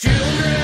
Children.